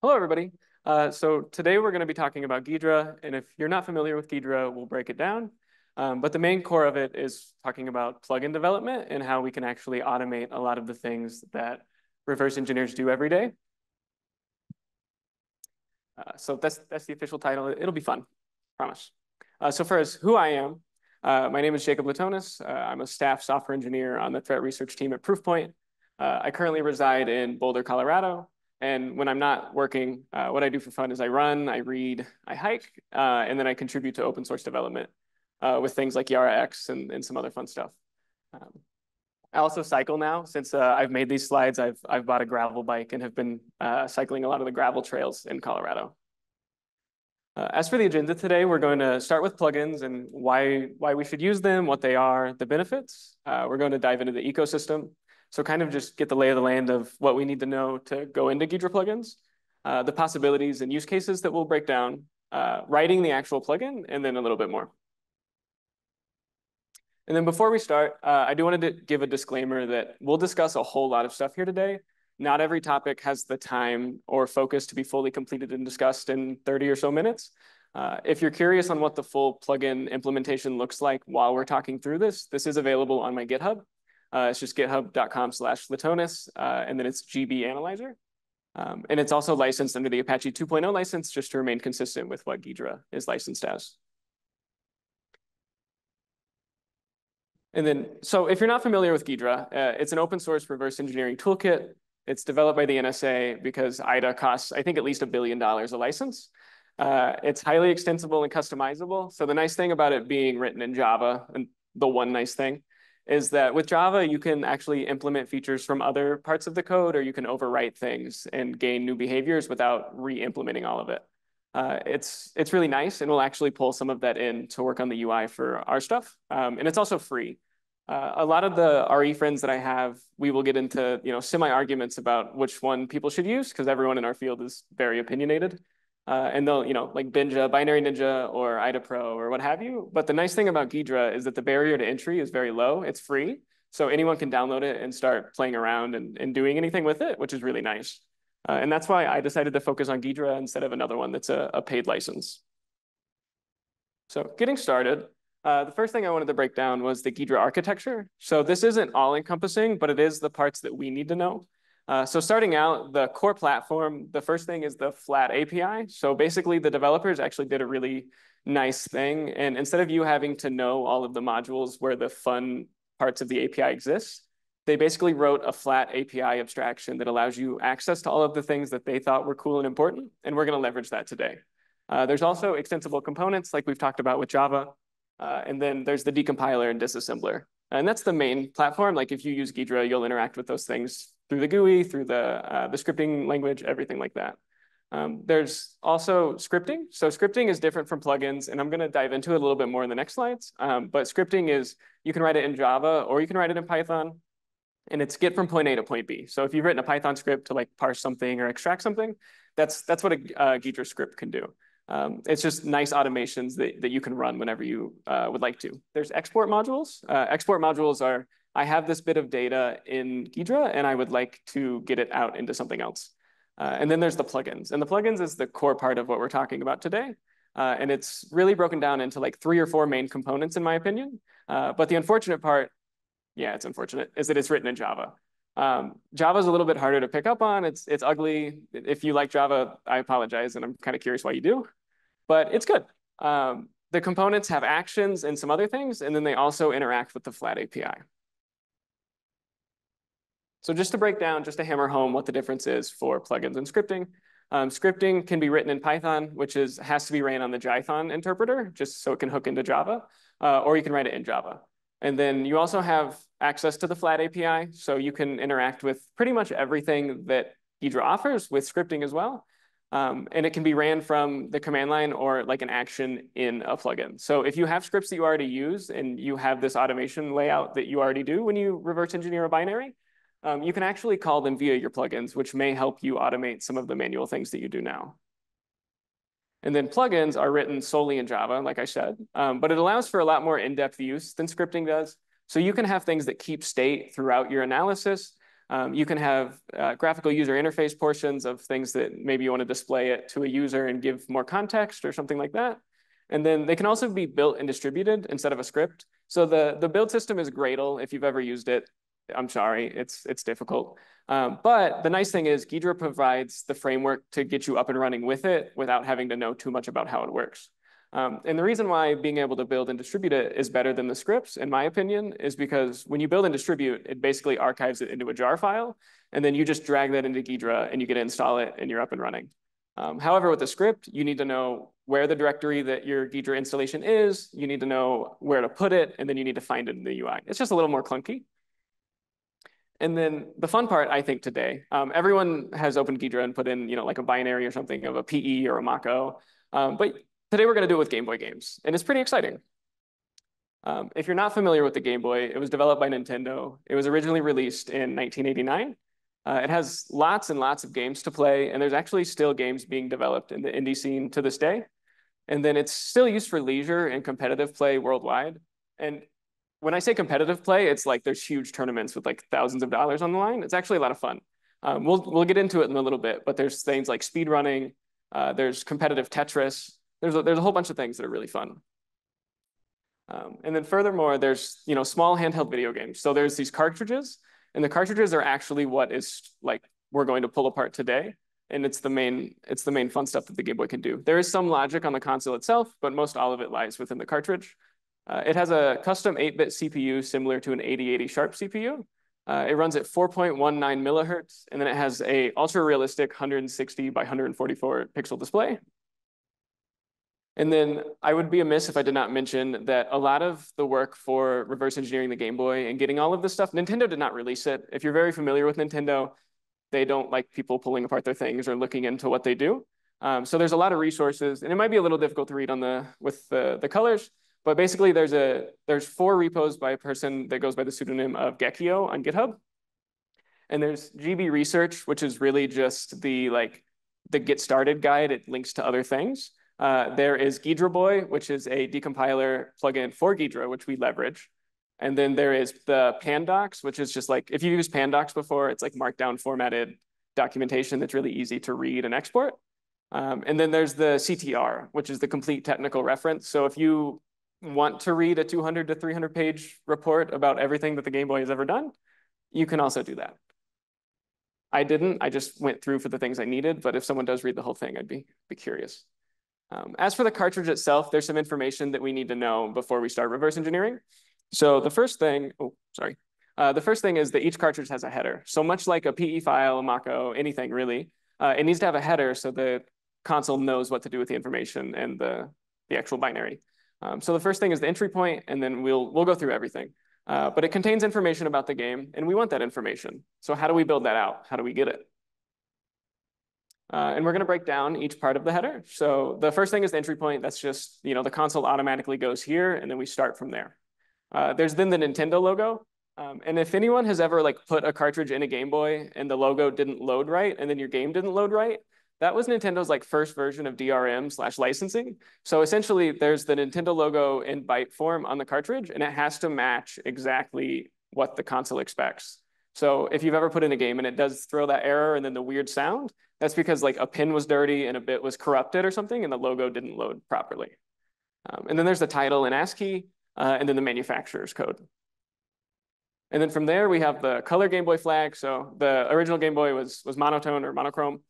Hello, everybody. Uh, so today we're going to be talking about Ghidra, and if you're not familiar with Ghidra, we'll break it down. Um, but the main core of it is talking about plugin development and how we can actually automate a lot of the things that reverse engineers do every day. Uh, so that's that's the official title. It'll be fun, promise. Uh, so as who I am. Uh, my name is Jacob Latonis. Uh, I'm a staff software engineer on the threat research team at Proofpoint. Uh, I currently reside in Boulder, Colorado. And when I'm not working, uh, what I do for fun is I run, I read, I hike, uh, and then I contribute to open source development uh, with things like YaraX and, and some other fun stuff. Um, I also cycle now. Since uh, I've made these slides, I've, I've bought a gravel bike and have been uh, cycling a lot of the gravel trails in Colorado. Uh, as for the agenda today, we're going to start with plugins and why, why we should use them, what they are, the benefits. we're going to dive into the ecosystem. So kind of just get the lay of the land of what we need to know to go into Ghidra plugins, uh, the possibilities and use cases that we'll break down, uh, writing the actual plugin, and then a little bit more. And then before we start, uh, I do want to give a disclaimer that we'll discuss a whole lot of stuff here today. Not every topic has the time or focus to be fully completed and discussed in 30 or so minutes. Uh, if you're curious on what the full plugin implementation looks like while we're talking through this, this is available on my GitHub. Uh, it's just github.com slash Latonis, uh, and then it's GB Analyzer. Um, and it's also licensed under the Apache 2.0 license, just to remain consistent with what Ghidra is licensed as. And then, so if you're not familiar with Ghidra, uh, it's an open source reverse engineering toolkit. It's developed by the NSA because IDA costs, I think, at least a billion dollars a license. Uh, it's highly extensible and customizable. So the nice thing about it being written in Java, and the one nice thing, is that with Java, you can actually implement features from other parts of the code, or you can overwrite things and gain new behaviors without re-implementing all of it. Uh, it's, it's really nice, and we'll actually pull some of that in to work on the UI for our stuff. Um, and it's also free. Uh, a lot of the RE friends that I have, we will get into you know semi-arguments about which one people should use, because everyone in our field is very opinionated. Uh, and they'll, you know, like Binja, Binary Ninja, or IDA Pro, or what have you. But the nice thing about Ghidra is that the barrier to entry is very low. It's free. So anyone can download it and start playing around and, and doing anything with it, which is really nice. Uh, and that's why I decided to focus on Ghidra instead of another one that's a, a paid license. So getting started, uh, the first thing I wanted to break down was the Ghidra architecture. So this isn't all encompassing, but it is the parts that we need to know. Uh, so starting out, the core platform, the first thing is the flat API. So basically the developers actually did a really nice thing. And instead of you having to know all of the modules where the fun parts of the API exist, they basically wrote a flat API abstraction that allows you access to all of the things that they thought were cool and important. And we're going to leverage that today. Uh, there's also extensible components like we've talked about with Java. Uh, and then there's the decompiler and disassembler. And that's the main platform. Like if you use Ghidra, you'll interact with those things through the GUI, through the, uh, the scripting language, everything like that. Um, there's also scripting. So scripting is different from plugins, and I'm going to dive into it a little bit more in the next slides. Um, but scripting is, you can write it in Java or you can write it in Python, and it's get from point A to point B. So if you've written a Python script to like parse something or extract something, that's, that's what a uh, script can do. Um, it's just nice automations that, that you can run whenever you uh, would like to. There's export modules. Uh, export modules are I have this bit of data in Ghidra and I would like to get it out into something else. Uh, and then there's the plugins. And the plugins is the core part of what we're talking about today. Uh, and it's really broken down into like three or four main components in my opinion. Uh, but the unfortunate part, yeah, it's unfortunate, is that it's written in Java. Um, Java is a little bit harder to pick up on. It's, it's ugly. If you like Java, I apologize. And I'm kind of curious why you do, but it's good. Um, the components have actions and some other things, and then they also interact with the flat API. So just to break down, just to hammer home what the difference is for plugins and scripting, um, scripting can be written in Python, which is has to be ran on the Jython interpreter, just so it can hook into Java, uh, or you can write it in Java. And then you also have access to the flat API, so you can interact with pretty much everything that Ghidra offers with scripting as well. Um, and it can be ran from the command line or like an action in a plugin. So if you have scripts that you already use and you have this automation layout that you already do when you reverse engineer a binary, um, you can actually call them via your plugins, which may help you automate some of the manual things that you do now. And then plugins are written solely in Java, like I said, um, but it allows for a lot more in-depth use than scripting does. So you can have things that keep state throughout your analysis. Um, you can have uh, graphical user interface portions of things that maybe you want to display it to a user and give more context or something like that. And then they can also be built and distributed instead of a script. So the, the build system is Gradle. If you've ever used it, I'm sorry, it's, it's difficult. Um, but the nice thing is Ghidra provides the framework to get you up and running with it without having to know too much about how it works. Um, and the reason why being able to build and distribute it is better than the scripts, in my opinion, is because when you build and distribute, it basically archives it into a jar file, and then you just drag that into Ghidra and you get to install it and you're up and running. Um, however, with the script, you need to know where the directory that your Ghidra installation is, you need to know where to put it, and then you need to find it in the UI. It's just a little more clunky. And then the fun part, I think, today, um, everyone has opened Ghidra and put in, you know, like a binary or something of a PE or a Mach-O. Um, but Today we're going to do it with Game Boy games, and it's pretty exciting. Um, if you're not familiar with the Game Boy, it was developed by Nintendo. It was originally released in 1989. Uh, it has lots and lots of games to play, and there's actually still games being developed in the indie scene to this day. And then it's still used for leisure and competitive play worldwide. And when I say competitive play, it's like there's huge tournaments with like thousands of dollars on the line. It's actually a lot of fun. Um, we'll, we'll get into it in a little bit, but there's things like speed running, uh, there's competitive Tetris, there's a, there's a whole bunch of things that are really fun. Um, and then furthermore, there's you know small handheld video games. So there's these cartridges, and the cartridges are actually what is like we're going to pull apart today. And it's the main it's the main fun stuff that the Game Boy can do. There is some logic on the console itself, but most all of it lies within the cartridge. Uh, it has a custom 8-bit CPU similar to an 8080 Sharp CPU. Uh, it runs at 4.19 millihertz, and then it has a ultra realistic 160 by 144 pixel display. And then I would be amiss if I did not mention that a lot of the work for reverse engineering the Game Boy and getting all of this stuff, Nintendo did not release it. If you're very familiar with Nintendo, they don't like people pulling apart their things or looking into what they do. Um, so there's a lot of resources, and it might be a little difficult to read on the with the, the colors, but basically there's a there's four repos by a person that goes by the pseudonym of Gekkio on GitHub. And there's GB Research, which is really just the like the get started guide. It links to other things. Uh, there is Ghidra Boy, which is a decompiler plugin for Ghidra, which we leverage. And then there is the Pan Docs, which is just like, if you use Pan Docs before, it's like markdown formatted documentation that's really easy to read and export. Um, and then there's the CTR, which is the complete technical reference. So if you want to read a 200 to 300 page report about everything that the Game Boy has ever done, you can also do that. I didn't, I just went through for the things I needed, but if someone does read the whole thing, I'd be, be curious. Um, as for the cartridge itself, there's some information that we need to know before we start reverse engineering. So the first thing, oh, sorry. Uh, the first thing is that each cartridge has a header. So much like a PE file, a Mach-O, anything really, uh, it needs to have a header so the console knows what to do with the information and the, the actual binary. Um, so the first thing is the entry point, and then we'll, we'll go through everything. Uh, but it contains information about the game, and we want that information. So how do we build that out? How do we get it? Uh, and we're going to break down each part of the header. So the first thing is the entry point. That's just, you know, the console automatically goes here, and then we start from there. Uh, there's then the Nintendo logo. Um, and if anyone has ever like put a cartridge in a Game Boy and the logo didn't load right, and then your game didn't load right, that was Nintendo's like first version of DRM slash licensing. So essentially there's the Nintendo logo in byte form on the cartridge, and it has to match exactly what the console expects. So if you've ever put in a game and it does throw that error and then the weird sound, that's because like a pin was dirty and a bit was corrupted or something and the logo didn't load properly. Um, and then there's the title in ASCII uh, and then the manufacturer's code. And then from there, we have the color Game Boy flag. So the original Game Boy was, was monotone or monochrome.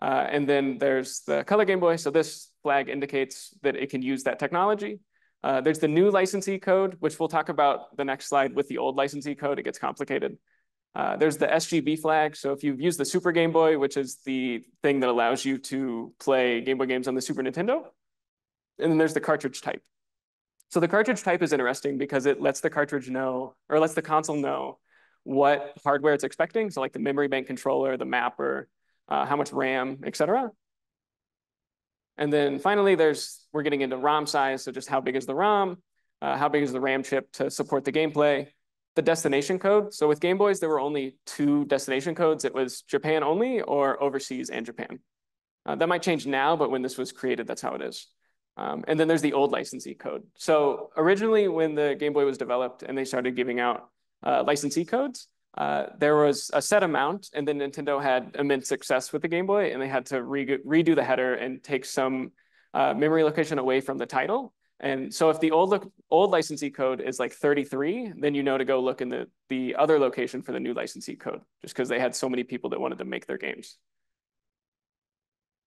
Uh, and then there's the color Game Boy. So this flag indicates that it can use that technology. Uh, there's the new licensee code, which we'll talk about the next slide with the old licensee code. It gets complicated. Uh, there's the SGB flag. So if you've used the Super Game Boy, which is the thing that allows you to play Game Boy games on the Super Nintendo. And then there's the cartridge type. So the cartridge type is interesting because it lets the cartridge know, or lets the console know what hardware it's expecting. So like the memory bank controller, the mapper, uh, how much RAM, et cetera. And then finally, there's we're getting into ROM size. So just how big is the ROM? Uh, how big is the RAM chip to support the gameplay? the destination code. So with Game Boys, there were only two destination codes. It was Japan only or overseas and Japan. Uh, that might change now, but when this was created, that's how it is. Um, and then there's the old licensee code. So originally when the Game Boy was developed and they started giving out uh, licensee codes, uh, there was a set amount, and then Nintendo had immense success with the Game Boy, and they had to re redo the header and take some uh, memory location away from the title. And so if the old old licensee code is like 33, then you know to go look in the, the other location for the new licensee code, just because they had so many people that wanted to make their games.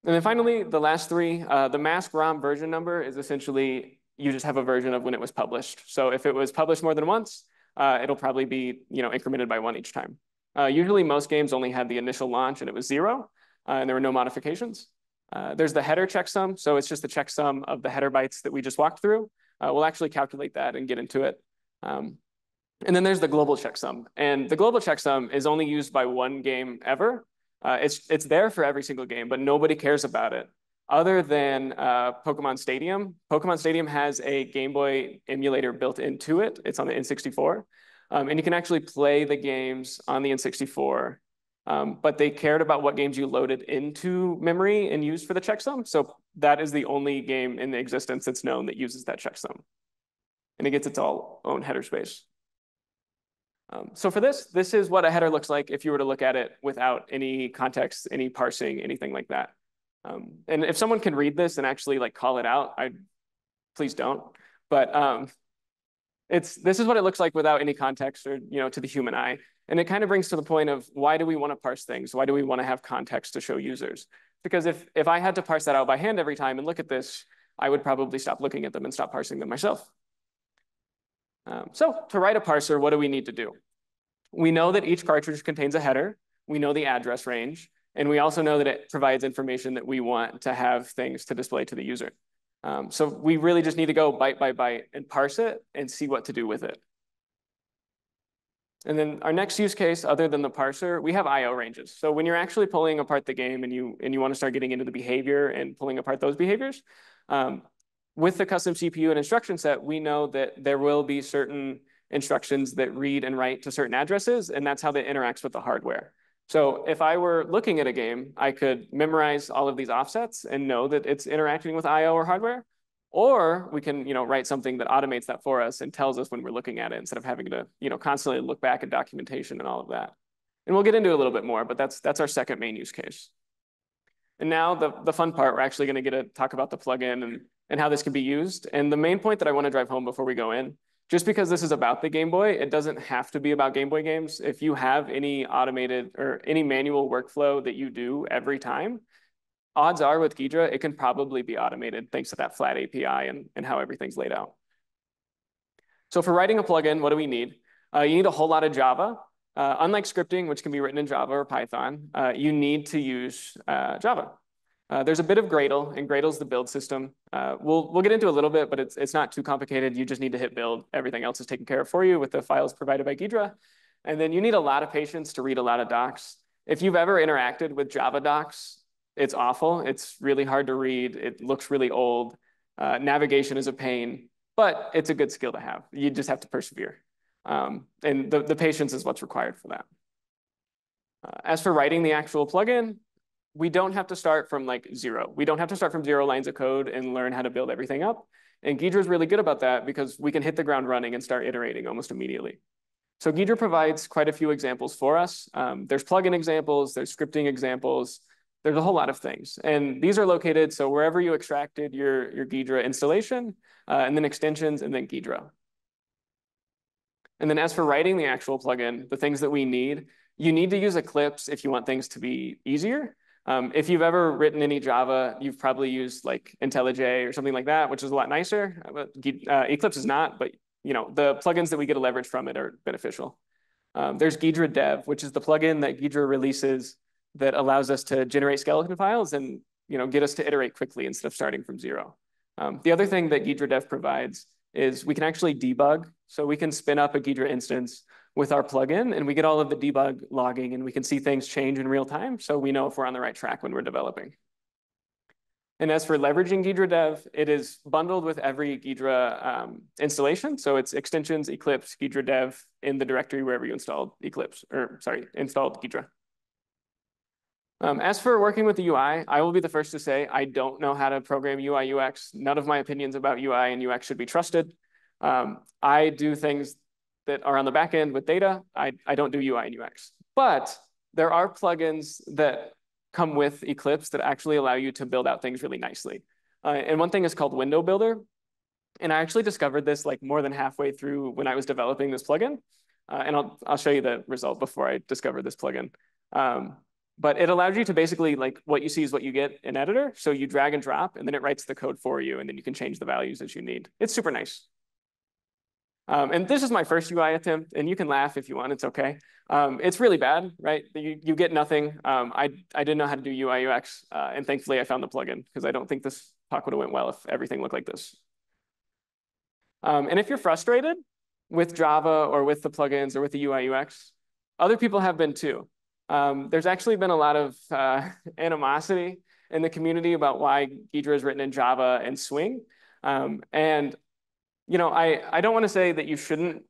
And then finally, the last three, uh, the mask ROM version number is essentially you just have a version of when it was published. So if it was published more than once, uh, it'll probably be you know incremented by one each time. Uh, usually most games only had the initial launch and it was zero, uh, and there were no modifications. Uh, there's the header checksum, so it's just the checksum of the header bytes that we just walked through. Uh, we'll actually calculate that and get into it. Um, and then there's the global checksum, and the global checksum is only used by one game ever. It's it's there for every single game, but nobody cares about it other than uh, Pokemon Stadium. Pokemon Stadium has a Game Boy emulator built into it. It's on the N64. Um, and you can actually play the games on the N64. Um, but they cared about what games you loaded into memory and used for the checksum. So that is the only game in the existence that's known that uses that checksum. And it gets its all own header space. Um, so for this, this is what a header looks like if you were to look at it without any context, any parsing, anything like that. Um, and if someone can read this and actually like call it out, I please don't. But um, it's this is what it looks like without any context or you know to the human eye. And it kind of brings to the point of why do we want to parse things? Why do we want to have context to show users? Because if if I had to parse that out by hand every time and look at this, I would probably stop looking at them and stop parsing them myself. Um, so to write a parser, what do we need to do? We know that each cartridge contains a header. We know the address range. And we also know that it provides information that we want to have things to display to the user. Um, so we really just need to go byte by byte and parse it and see what to do with it. And then our next use case, other than the parser, we have IO ranges. So when you're actually pulling apart the game and you and you want to start getting into the behavior and pulling apart those behaviors, um, with the custom CPU and instruction set, we know that there will be certain instructions that read and write to certain addresses, and that's how that interacts with the hardware. So if I were looking at a game, I could memorize all of these offsets and know that it's interacting with IO or hardware. Or we can, you know, write something that automates that for us and tells us when we're looking at it instead of having to, you know, constantly look back at documentation and all of that. And we'll get into a little bit more, but that's that's our second main use case. And now the, the fun part, we're actually going to get to talk about the plugin and, and how this can be used. And the main point that I want to drive home before we go in just because this is about the Game Boy, it doesn't have to be about Game Boy games. If you have any automated or any manual workflow that you do every time, odds are with Ghidra, it can probably be automated thanks to that flat API and, and how everything's laid out. So for writing a plugin, what do we need? Uh, you need a whole lot of Java. Uh, unlike scripting, which can be written in Java or Python, uh, you need to use uh, Java. Uh, there's a bit of Gradle, and Gradle's the build system. Uh, we'll, we'll get into a little bit, but it's, it's not too complicated. You just need to hit build. Everything else is taken care of for you with the files provided by Ghidra. And then you need a lot of patience to read a lot of docs. If you've ever interacted with Java docs, it's awful. It's really hard to read. It looks really old. Uh, navigation is a pain, but it's a good skill to have. You just have to persevere. Um, and the, the patience is what's required for that. Uh, as for writing the actual plugin, we don't have to start from like zero. We don't have to start from zero lines of code and learn how to build everything up. And Ghidra is really good about that because we can hit the ground running and start iterating almost immediately. So Ghidra provides quite a few examples for us. Um, there's plugin examples, there's scripting examples, there's a whole lot of things. And these are located, so wherever you extracted your, your Ghidra installation, uh, and then extensions, and then Ghidra. And then as for writing the actual plugin, the things that we need, you need to use Eclipse if you want things to be easier. Um, if you've ever written any Java, you've probably used like IntelliJ or something like that, which is a lot nicer. Uh, Eclipse is not, but you know the plugins that we get to leverage from it are beneficial. Um, there's Ghidra Dev, which is the plugin that Ghidra releases that allows us to generate skeleton files and you know get us to iterate quickly instead of starting from zero. Um, the other thing that Ghidra Dev provides is we can actually debug. So we can spin up a Ghidra instance with our plugin and we get all of the debug logging and we can see things change in real time. So we know if we're on the right track when we're developing. And as for leveraging Ghidra Dev, it is bundled with every Ghidra um, installation. So it's extensions, Eclipse, Ghidra Dev in the directory wherever you installed Eclipse, or sorry, installed Ghidra. Um, as for working with the UI, I will be the first to say I don't know how to program UI UX. None of my opinions about UI and UX should be trusted. Um, I do things that are on the back end with data. I, I don't do UI and UX. But there are plugins that come with Eclipse that actually allow you to build out things really nicely. Uh, and one thing is called Window Builder. And I actually discovered this like more than halfway through when I was developing this plugin. Uh, and I'll, I'll show you the result before I discovered this plugin. Um, but it allows you to basically like what you see is what you get in editor. So you drag and drop and then it writes the code for you and then you can change the values as you need. It's super nice. Um, and this is my first UI attempt and you can laugh if you want, it's okay. Um, it's really bad, right? You, you get nothing. Um, I, I didn't know how to do UI UX uh, and thankfully I found the plugin because I don't think this talk would have went well if everything looked like this. Um, and if you're frustrated with Java or with the plugins or with the UI UX, other people have been too. Um, there's actually been a lot of uh, animosity in the community about why Ghidra is written in Java and Swing. Um, and you know, I, I don't want to say that you shouldn't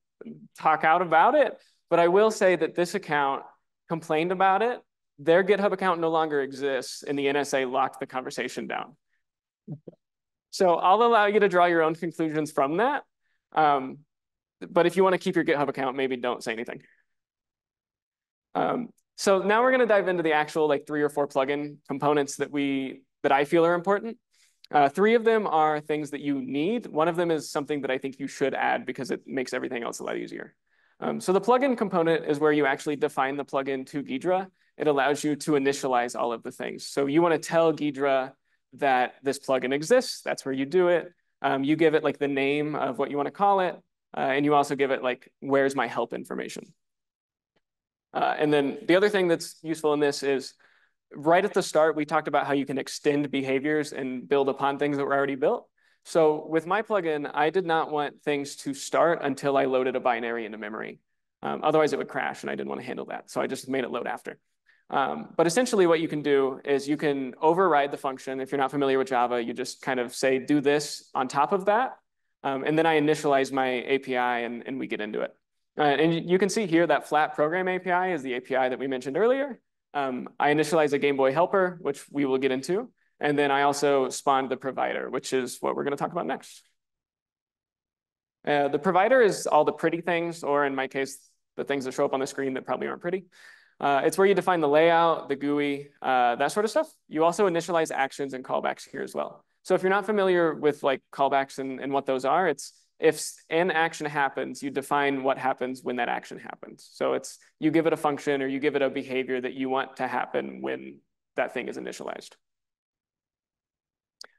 talk out about it, but I will say that this account complained about it. Their GitHub account no longer exists, and the NSA locked the conversation down. So I'll allow you to draw your own conclusions from that. Um, but if you want to keep your GitHub account, maybe don't say anything. Um, so now we're going to dive into the actual like three or four plugin components that we that I feel are important. Uh, three of them are things that you need. One of them is something that I think you should add because it makes everything else a lot easier. Um, so the plugin component is where you actually define the plugin to Ghidra. It allows you to initialize all of the things. So you want to tell Ghidra that this plugin exists. That's where you do it. Um, you give it like the name of what you want to call it. Uh, and you also give it like, where's my help information? Uh, and then the other thing that's useful in this is right at the start, we talked about how you can extend behaviors and build upon things that were already built. So with my plugin, I did not want things to start until I loaded a binary into memory. Um, otherwise, it would crash, and I didn't want to handle that. So I just made it load after. Um, but essentially, what you can do is you can override the function. If you're not familiar with Java, you just kind of say, do this on top of that. Um, and then I initialize my API, and, and we get into it. Uh, and you can see here that flat program API is the API that we mentioned earlier. Um, I initialize a Game Boy helper, which we will get into. And then I also spawned the provider, which is what we're going to talk about next. Uh, the provider is all the pretty things, or in my case, the things that show up on the screen that probably aren't pretty. Uh, it's where you define the layout, the GUI, uh, that sort of stuff. You also initialize actions and callbacks here as well. So if you're not familiar with like callbacks and, and what those are, it's if an action happens, you define what happens when that action happens. So it's you give it a function or you give it a behavior that you want to happen when that thing is initialized.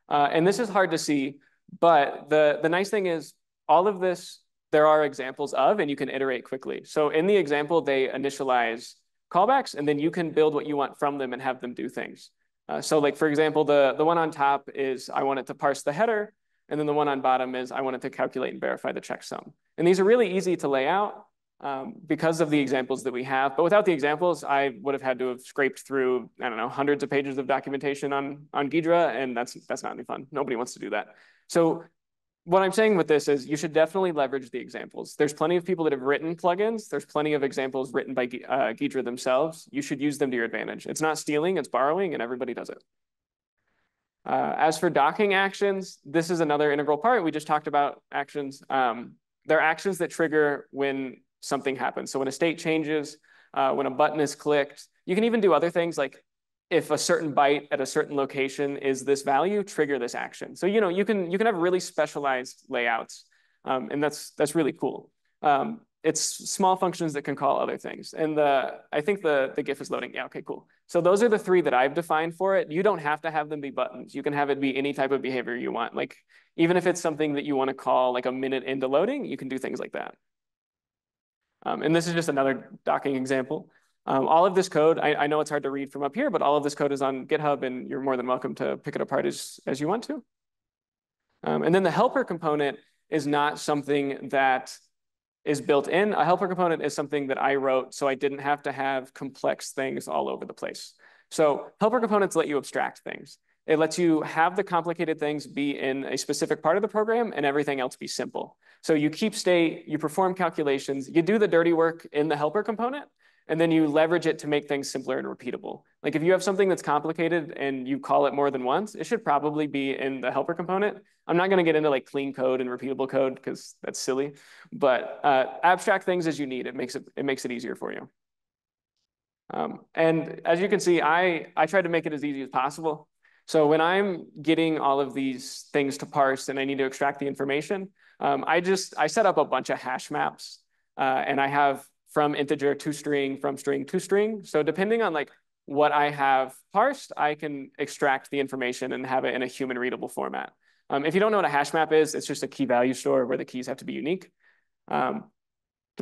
Uh, and this is hard to see, but the, the nice thing is all of this, there are examples of, and you can iterate quickly. So in the example, they initialize callbacks, and then you can build what you want from them and have them do things. Uh, so like, for example, the, the one on top is I want it to parse the header. And then the one on bottom is I wanted to calculate and verify the checksum. And these are really easy to lay out um, because of the examples that we have. But without the examples, I would have had to have scraped through, I don't know, hundreds of pages of documentation on, on Ghidra, and that's, that's not any fun. Nobody wants to do that. So what I'm saying with this is you should definitely leverage the examples. There's plenty of people that have written plugins. There's plenty of examples written by uh, Ghidra themselves. You should use them to your advantage. It's not stealing, it's borrowing, and everybody does it. Uh, as for docking actions, this is another integral part. We just talked about actions. Um, they're actions that trigger when something happens. So when a state changes, uh, when a button is clicked, you can even do other things like if a certain byte at a certain location is this value, trigger this action. So you know you can you can have really specialized layouts, um, and that's that's really cool. Um, it's small functions that can call other things. And the I think the, the GIF is loading. Yeah, okay, cool. So those are the three that I've defined for it. You don't have to have them be buttons. You can have it be any type of behavior you want. Like even if it's something that you want to call like a minute into loading, you can do things like that. Um, and this is just another docking example. Um, all of this code, I, I, know it's hard to read from up here, but all of this code is on GitHub and you're more than welcome to pick it apart as, as you want to. Um, and then the helper component is not something that is built in. A helper component is something that I wrote so I didn't have to have complex things all over the place. So helper components let you abstract things. It lets you have the complicated things be in a specific part of the program and everything else be simple. So you keep state, you perform calculations, you do the dirty work in the helper component, and then you leverage it to make things simpler and repeatable. Like if you have something that's complicated and you call it more than once, it should probably be in the helper component. I'm not going to get into like clean code and repeatable code because that's silly, but uh, abstract things as you need. It makes it it makes it easier for you. Um, and as you can see, I I tried to make it as easy as possible. So when I'm getting all of these things to parse and I need to extract the information, um, I just I set up a bunch of hash maps, uh, and I have from integer to string, from string to string. So depending on like what I have parsed, I can extract the information and have it in a human readable format. Um, if you don't know what a hash map is, it's just a key value store where the keys have to be unique. Um,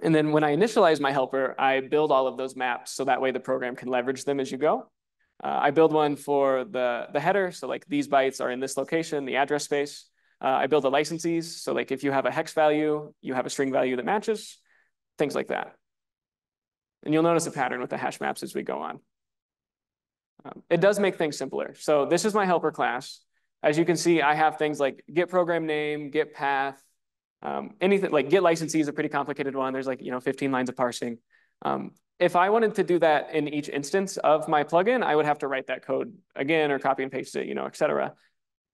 and then when I initialize my helper, I build all of those maps so that way the program can leverage them as you go. Uh, I build one for the, the header. So like these bytes are in this location, the address space. Uh, I build the licenses. So like if you have a hex value, you have a string value that matches, things like that. And you'll notice a pattern with the hash maps as we go on. Um, it does make things simpler. So this is my helper class. As you can see, I have things like get program name, get path, um, anything like get licensee is a pretty complicated one. There's like, you know, 15 lines of parsing. Um, if I wanted to do that in each instance of my plugin, I would have to write that code again or copy and paste it, you know, et cetera.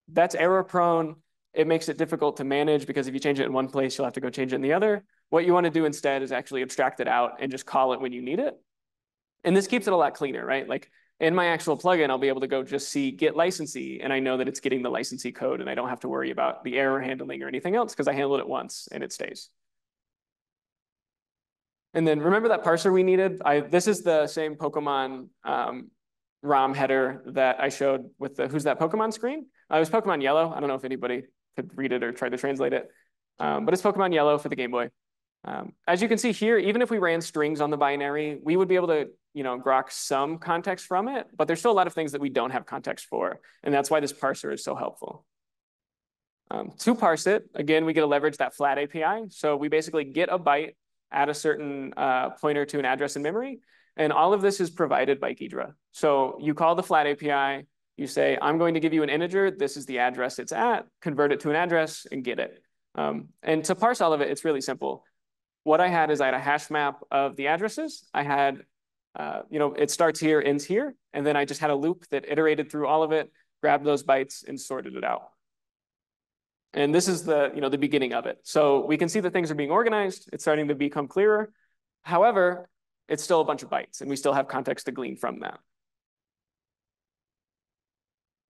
That's error prone. It makes it difficult to manage because if you change it in one place, you'll have to go change it in the other. What you want to do instead is actually abstract it out and just call it when you need it. And this keeps it a lot cleaner, right? Like in my actual plugin, I'll be able to go just see get licensee, and I know that it's getting the licensee code, and I don't have to worry about the error handling or anything else because I handled it once and it stays. And then remember that parser we needed? I, this is the same Pokemon um, ROM header that I showed with the Who's That Pokemon screen. Uh, it was Pokemon Yellow. I don't know if anybody could read it or try to translate it, um, but it's Pokemon Yellow for the Game Boy. Um, as you can see here, even if we ran strings on the binary, we would be able to you know, grok some context from it, but there's still a lot of things that we don't have context for. And that's why this parser is so helpful. Um, to parse it, again, we get to leverage that flat API. So we basically get a byte, add a certain uh, pointer to an address in memory, and all of this is provided by Ghidra. So you call the flat API, you say, I'm going to give you an integer, this is the address it's at, convert it to an address and get it. Um, and to parse all of it, it's really simple. What I had is I had a hash map of the addresses. I had uh, you know, it starts here, ends here. And then I just had a loop that iterated through all of it, grabbed those bytes and sorted it out. And this is the, you know, the beginning of it. So we can see that things are being organized. It's starting to become clearer. However, it's still a bunch of bytes and we still have context to glean from that.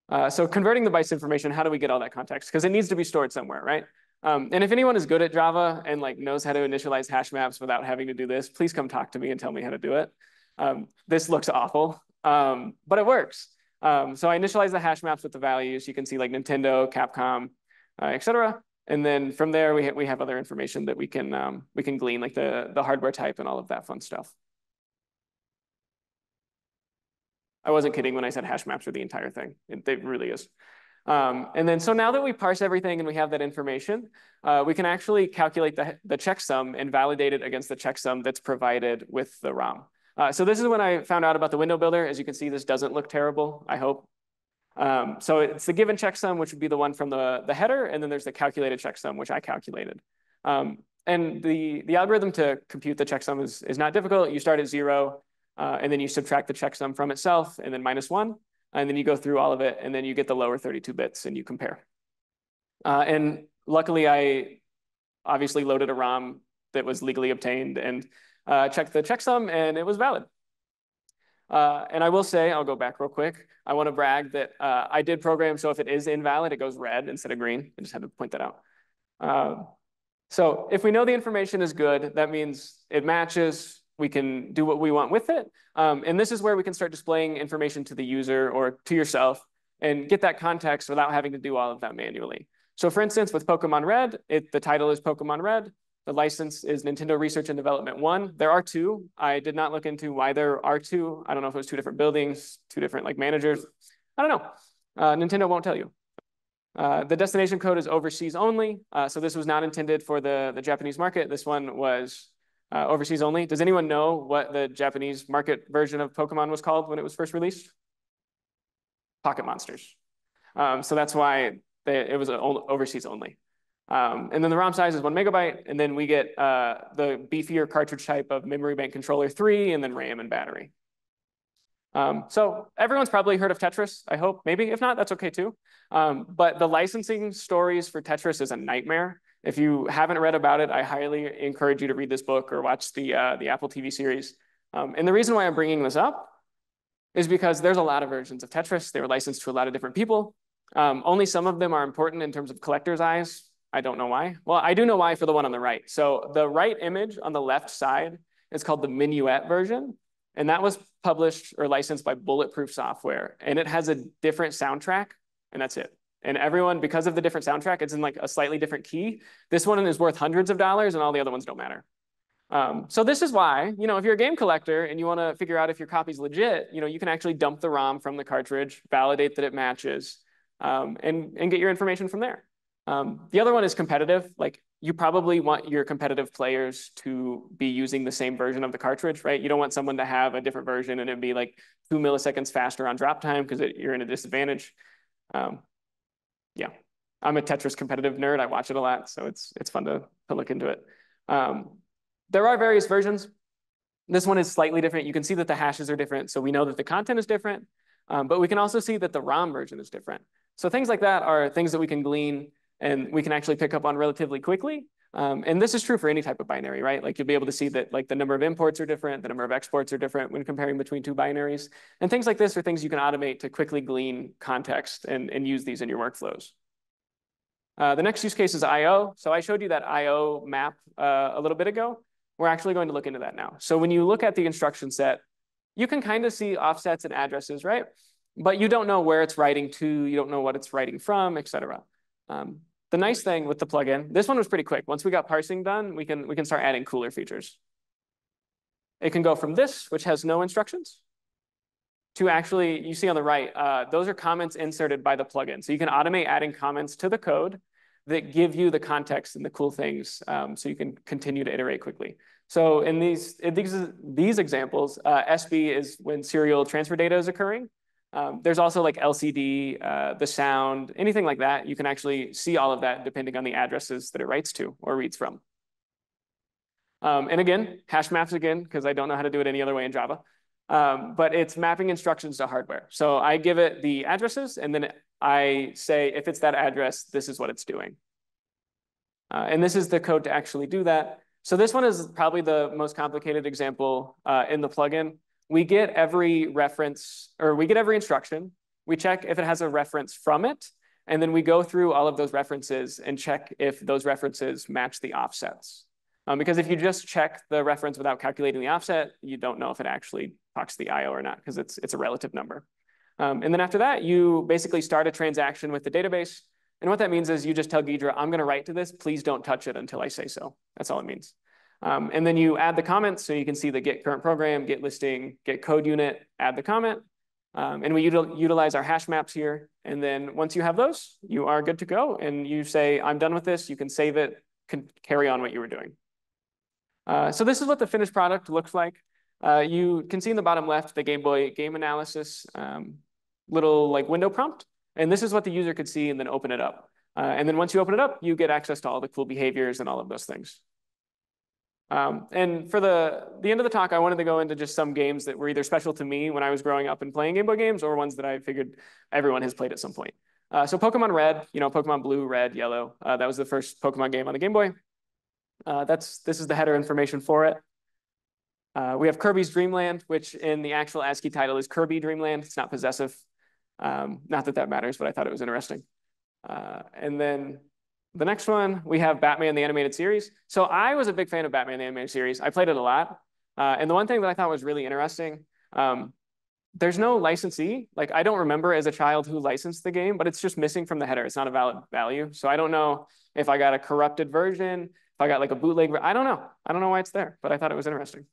Uh, so converting the bytes information, how do we get all that context? Because it needs to be stored somewhere, right? Um, and if anyone is good at Java and like knows how to initialize hash maps without having to do this, please come talk to me and tell me how to do it. Um, this looks awful, um, but it works. Um, so I initialize the hash maps with the values. You can see like Nintendo, Capcom, uh, etc. And then from there, we, ha we have other information that we can, um, we can glean, like the, the hardware type and all of that fun stuff. I wasn't kidding when I said hash maps are the entire thing. It, it really is. Um, and then so now that we parse everything and we have that information, uh, we can actually calculate the, the checksum and validate it against the checksum that's provided with the ROM. Uh, so this is when I found out about the window builder. As you can see, this doesn't look terrible, I hope. Um, so it's the given checksum, which would be the one from the, the header, and then there's the calculated checksum, which I calculated. Um, and the, the algorithm to compute the checksum is, is not difficult. You start at zero, uh, and then you subtract the checksum from itself, and then minus one, and then you go through all of it, and then you get the lower 32 bits, and you compare. Uh, and luckily, I obviously loaded a ROM that was legally obtained, and uh, checked the checksum, and it was valid. Uh, and I will say, I'll go back real quick. I want to brag that uh, I did program, so if it is invalid, it goes red instead of green. I just had to point that out. Uh, so if we know the information is good, that means it matches, we can do what we want with it. Um, and this is where we can start displaying information to the user or to yourself and get that context without having to do all of that manually. So for instance, with Pokemon Red, it, the title is Pokemon Red. The license is Nintendo Research and Development One. There are two. I did not look into why there are two. I don't know if it was two different buildings, two different like managers. I don't know. Uh, Nintendo won't tell you. Uh, the destination code is overseas only. Uh, so this was not intended for the, the Japanese market. This one was uh, overseas only. Does anyone know what the Japanese market version of Pokemon was called when it was first released? Pocket Monsters. Um, so that's why they, it was overseas only. Um, and then the ROM size is one megabyte, and then we get uh, the beefier cartridge type of memory bank controller three, and then RAM and battery. Um, so everyone's probably heard of Tetris, I hope, maybe. If not, that's okay too. Um, but the licensing stories for Tetris is a nightmare. If you haven't read about it, I highly encourage you to read this book or watch the, uh, the Apple TV series. Um, and the reason why I'm bringing this up is because there's a lot of versions of Tetris. They were licensed to a lot of different people. Um, only some of them are important in terms of collector's eyes. I don't know why. Well, I do know why for the one on the right. So the right image on the left side is called the Minuet version. And that was published or licensed by Bulletproof Software. And it has a different soundtrack, and that's it. And everyone, because of the different soundtrack, it's in like a slightly different key. This one is worth hundreds of dollars, and all the other ones don't matter. Um, so this is why, you know, if you're a game collector and you want to figure out if your copy's legit, you know, you can actually dump the ROM from the cartridge, validate that it matches, um, and, and get your information from there. Um, the other one is competitive. Like you probably want your competitive players to be using the same version of the cartridge, right? You don't want someone to have a different version and it'd be like two milliseconds faster on drop time because you're in a disadvantage. Um, yeah, I'm a Tetris competitive nerd. I watch it a lot, so it's it's fun to, to look into it. Um, there are various versions. This one is slightly different. You can see that the hashes are different, so we know that the content is different, um, but we can also see that the ROM version is different. So things like that are things that we can glean and we can actually pick up on relatively quickly. Um, and this is true for any type of binary, right? Like you'll be able to see that like the number of imports are different, the number of exports are different when comparing between two binaries. And things like this are things you can automate to quickly glean context and, and use these in your workflows. Uh, the next use case is I.O. So I showed you that I.O. map uh, a little bit ago. We're actually going to look into that now. So when you look at the instruction set, you can kind of see offsets and addresses, right? But you don't know where it's writing to, you don't know what it's writing from, et cetera. Um, the nice thing with the plugin, this one was pretty quick. Once we got parsing done, we can, we can start adding cooler features. It can go from this, which has no instructions, to actually, you see on the right, uh, those are comments inserted by the plugin. So you can automate adding comments to the code that give you the context and the cool things um, so you can continue to iterate quickly. So in these, in these, these examples, uh, SB is when serial transfer data is occurring. Um, there's also like LCD, uh, the sound, anything like that. You can actually see all of that depending on the addresses that it writes to or reads from. Um, and again, hash maps again, because I don't know how to do it any other way in Java. Um, but it's mapping instructions to hardware. So I give it the addresses, and then I say, if it's that address, this is what it's doing. Uh, and this is the code to actually do that. So this one is probably the most complicated example uh, in the plugin we get every reference or we get every instruction. We check if it has a reference from it. And then we go through all of those references and check if those references match the offsets. Um, because if you just check the reference without calculating the offset, you don't know if it actually talks to the IO or not because it's, it's a relative number. Um, and then after that, you basically start a transaction with the database. And what that means is you just tell Ghidra, I'm going to write to this. Please don't touch it until I say so. That's all it means. Um, and then you add the comments so you can see the get current program, get listing, get code unit, add the comment. Um, and we util utilize our hash maps here. And then once you have those, you are good to go. And you say, I'm done with this. You can save it, can carry on what you were doing. Uh, so this is what the finished product looks like. Uh, you can see in the bottom left, the Game Boy game analysis um, little like window prompt. And this is what the user could see and then open it up. Uh, and then once you open it up, you get access to all the cool behaviors and all of those things. Um, and for the, the end of the talk, I wanted to go into just some games that were either special to me when I was growing up and playing Game Boy games or ones that I figured everyone has played at some point. Uh, so Pokemon Red, you know, Pokemon Blue, Red, Yellow, uh, that was the first Pokemon game on the Game Boy. Uh, that's This is the header information for it. Uh, we have Kirby's Dream Land, which in the actual ASCII title is Kirby Dream Land. It's not possessive. Um, not that that matters, but I thought it was interesting. Uh, and then the next one, we have Batman the Animated Series. So I was a big fan of Batman the Animated Series. I played it a lot. Uh, and the one thing that I thought was really interesting, um, there's no licensee. Like I don't remember as a child who licensed the game, but it's just missing from the header. It's not a valid value. So I don't know if I got a corrupted version, if I got like a bootleg. I don't know. I don't know why it's there, but I thought it was interesting.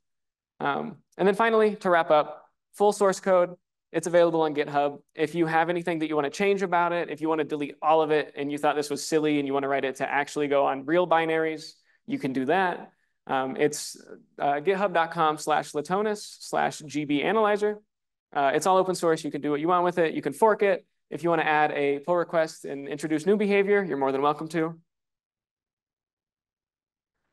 Um, and then finally, to wrap up, full source code. It's available on GitHub. If you have anything that you want to change about it, if you want to delete all of it and you thought this was silly and you want to write it to actually go on real binaries, you can do that. Um, it's uh, github.com slash latonis slash GB analyzer. Uh, it's all open source. You can do what you want with it. You can fork it. If you want to add a pull request and introduce new behavior, you're more than welcome to.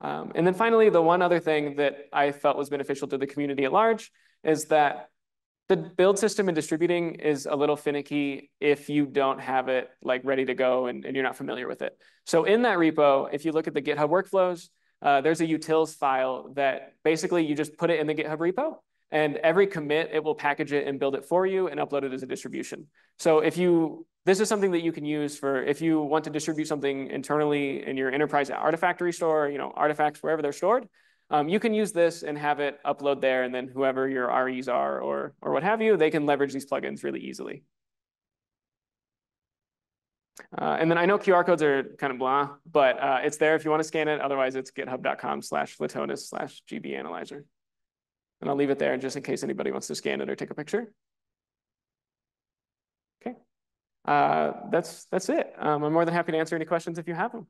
Um, and then finally, the one other thing that I felt was beneficial to the community at large is that the build system and distributing is a little finicky if you don't have it like ready to go and, and you're not familiar with it. So in that repo, if you look at the GitHub workflows, uh, there's a utils file that basically you just put it in the GitHub repo and every commit, it will package it and build it for you and upload it as a distribution. So if you, this is something that you can use for if you want to distribute something internally in your enterprise Artifactory store, you know, artifacts wherever they're stored, um, you can use this and have it upload there, and then whoever your REs are or, or what have you, they can leverage these plugins really easily. Uh, and then I know QR codes are kind of blah, but uh, it's there if you want to scan it. Otherwise, it's github.com slash Flatonis slash GB Analyzer. And I'll leave it there just in case anybody wants to scan it or take a picture. Okay. Uh, that's, that's it. Um, I'm more than happy to answer any questions if you have them.